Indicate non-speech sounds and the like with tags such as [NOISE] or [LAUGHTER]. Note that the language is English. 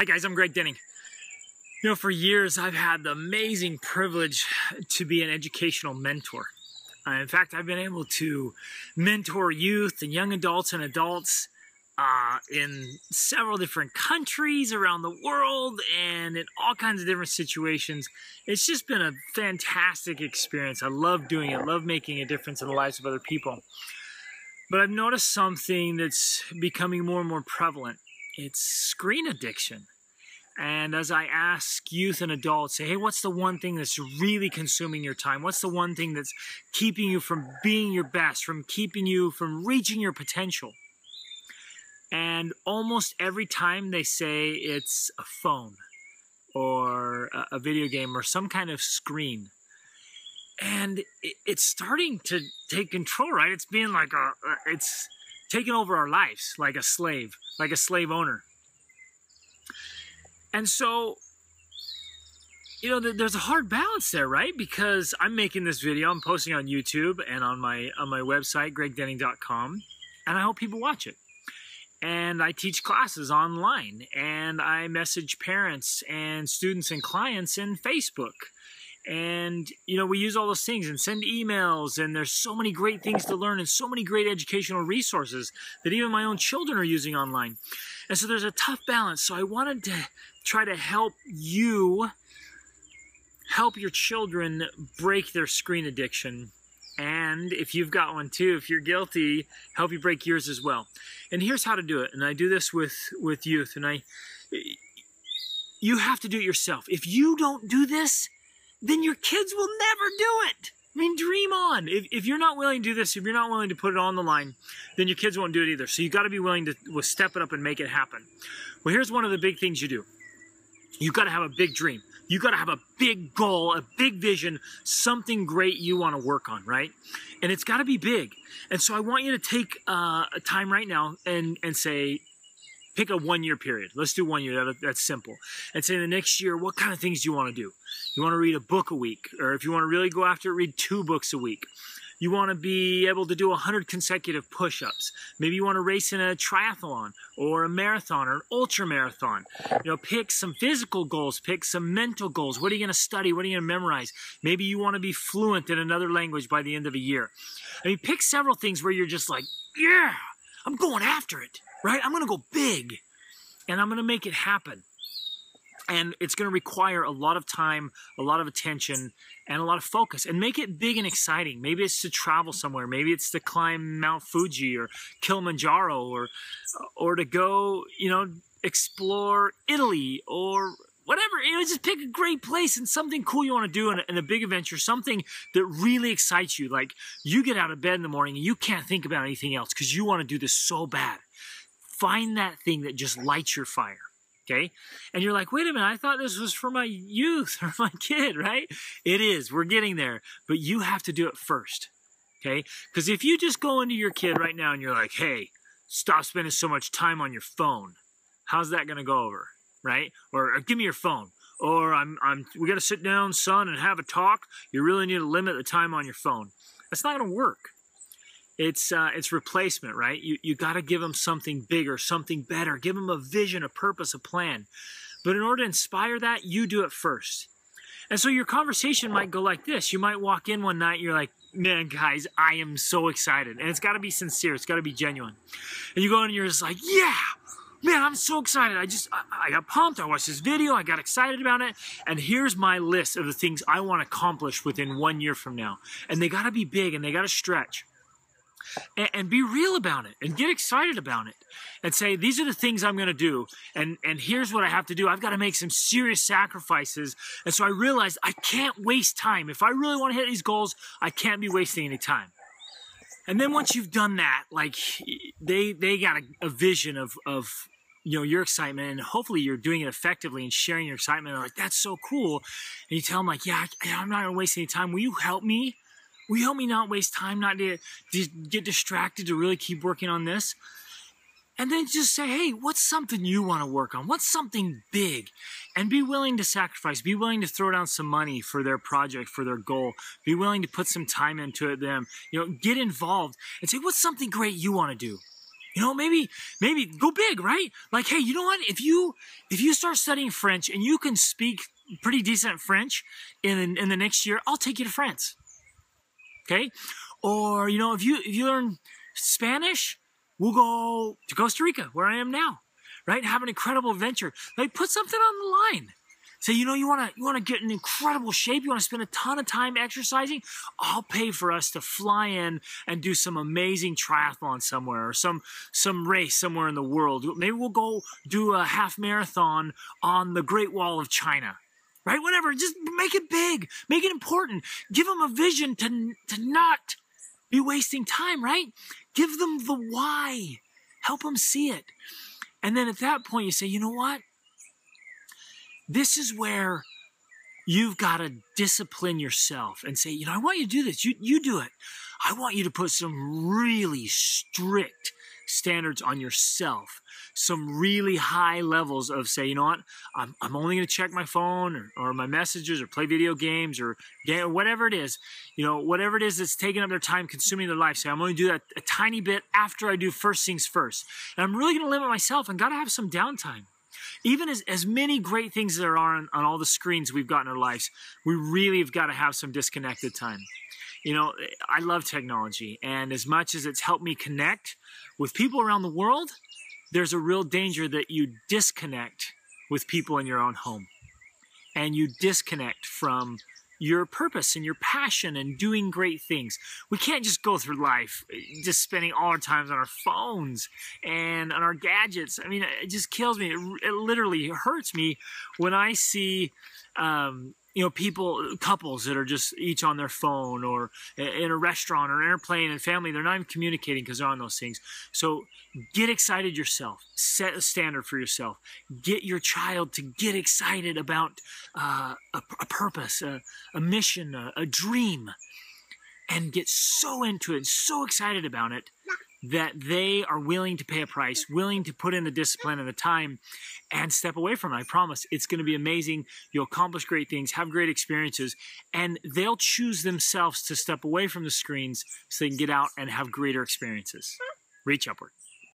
Hi guys, I'm Greg Denning. You know, for years I've had the amazing privilege to be an educational mentor. Uh, in fact, I've been able to mentor youth and young adults and adults uh, in several different countries around the world and in all kinds of different situations. It's just been a fantastic experience. I love doing it, I love making a difference in the lives of other people. But I've noticed something that's becoming more and more prevalent it's screen addiction. And as I ask youth and adults, say, hey, what's the one thing that's really consuming your time? What's the one thing that's keeping you from being your best, from keeping you from reaching your potential? And almost every time they say it's a phone or a video game or some kind of screen. And it's starting to take control, right? It's being like a, it's taking over our lives like a slave, like a slave owner. And so, you know, there's a hard balance there, right? Because I'm making this video, I'm posting on YouTube and on my on my website, gregdenning.com, and I hope people watch it. And I teach classes online, and I message parents and students and clients in Facebook and you know we use all those things and send emails and there's so many great things to learn and so many great educational resources that even my own children are using online. And so there's a tough balance. So i wanted to try to help you help your children break their screen addiction. And if you've got one too if you're guilty help you break yours as well. And here's how to do it. And i do this with with youth. And i you have to do it yourself. If you don't do this then your kids will never do it. I mean, dream on. If, if you're not willing to do this, if you're not willing to put it on the line, then your kids won't do it either. So you got to be willing to well, step it up and make it happen. Well, here's one of the big things you do. You got to have a big dream. You got to have a big goal, a big vision, something great you want to work on, right? And it's got to be big. And so I want you to take uh, a time right now and and say, pick a one year period. Let's do one year. That, that's simple. And say the next year, what kind of things do you want to do? You want to read a book a week, or if you want to really go after it, read two books a week. You want to be able to do 100 consecutive push ups. Maybe you want to race in a triathlon or a marathon or an ultra marathon. You know, pick some physical goals, pick some mental goals. What are you going to study? What are you going to memorize? Maybe you want to be fluent in another language by the end of a year. I mean, pick several things where you're just like, yeah, I'm going after it right? I'm going to go big and I'm going to make it happen. And it's going to require a lot of time, a lot of attention, and a lot of focus. And make it big and exciting. Maybe it's to travel somewhere. Maybe it's to climb Mount Fuji or Kilimanjaro, or or to go, you know, explore Italy or whatever. You know, just pick a great place and something cool you want to do in a, in a, big adventure, something that really excites you. Like you get out of bed in the morning and you can't think about anything else because you want to do this so bad find that thing that just lights your fire. Okay. And you're like, wait a minute, I thought this was for my youth [LAUGHS] or my kid, right? It is. We're getting there. But you have to do it first. Okay. Because if you just go into your kid right now and you're like, hey, stop spending so much time on your phone, how's that going to go over? Right? Or, or give me your phone. Or I'm, I'm, we got to sit down, son, and have a talk. You really need to limit the time on your phone. That's not going to work it's uh, it's replacement, right? You you got to give them something bigger, something better. Give them a vision, a purpose, a plan. But in order to inspire that, you do it first. And so your conversation might go like this. You might walk in one night, you're like, man, guys, I am so excited. And it's got to be sincere. It's got to be genuine. And you go in and you're just like, yeah, man, I'm so excited. I just, I, I, got pumped. I watched this video. I got excited about it. And here's my list of the things I want to accomplish within one year from now. And they got to be big and they got to stretch and, and, be real about it and get excited about it and say these are the things i'm going to do and and here's what i have to do. I've got to make some serious sacrifices. And so i realized i can't waste time. If i really want to hit these goals i can't be wasting any time. And then once you've done that like they they got a, a vision of of you know your excitement and hopefully you're doing it effectively and sharing your excitement. They're like that's so cool. And you tell them like yeah I, i'm not to waste any time. Will you help me Will you help me not waste time, not to, to get distracted, to really keep working on this? And then just say, hey, what's something you want to work on? What's something big? And be willing to sacrifice. Be willing to throw down some money for their project, for their goal. Be willing to put some time into it, them. You know, get involved and say, what's something great you want to do? You know, maybe maybe go big, right? Like, hey, you know what? If you if you start studying French and you can speak pretty decent French in in the next year, I'll take you to France. Okay? Or, you know, if you if you learn Spanish, we'll go to Costa Rica, where I am now. Right? Have an incredible adventure. Like put something on the line. Say, you know, you wanna you wanna get in incredible shape, you wanna spend a ton of time exercising, I'll pay for us to fly in and do some amazing triathlon somewhere or some some race somewhere in the world. Maybe we'll go do a half marathon on the Great Wall of China. Right? Whatever. Just make it big. Make it important. Give them a vision to to not be wasting time, right? Give them the why. Help them see it. And then at that point you say, you know what? This is where you've got to discipline yourself and say, you know, I want you to do this. You, you do it. I want you to put some really strict standards on yourself, some really high levels of say, you know what, I'm, I'm only going to check my phone or, or my messages or play video games or, or whatever it is, you know, whatever it is that's taking up their time, consuming their life. Say, I'm only going to do that a tiny bit after I do first things first. And I'm really going to limit myself and got to have some downtime even as, as many great things there are on, on all the screens we've got in our lives, we really have got to have some disconnected time. You know, I love technology, and as much as it's helped me connect with people around the world, there's a real danger that you disconnect with people in your own home and you disconnect from your purpose and your passion and doing great things. We can't just go through life eh, just spending all our times on our phones and on our gadgets. I mean, it just kills me. It, it literally hurts me when I see um, you know, people, couples that are just each on their phone or in a restaurant or an airplane and family, they're not even communicating because they're on those things. So get excited yourself. Set a standard for yourself. Get your child to get excited about uh, a, a, purpose, a, a mission, a, a dream, and get so into it, so excited about it that they are willing to pay a price, willing to put in the discipline and the time and step away from it. I promise it's going to be amazing. You'll accomplish great things, have great experiences, and they'll choose themselves to step away from the screens so they can get out and have greater experiences. Reach upward.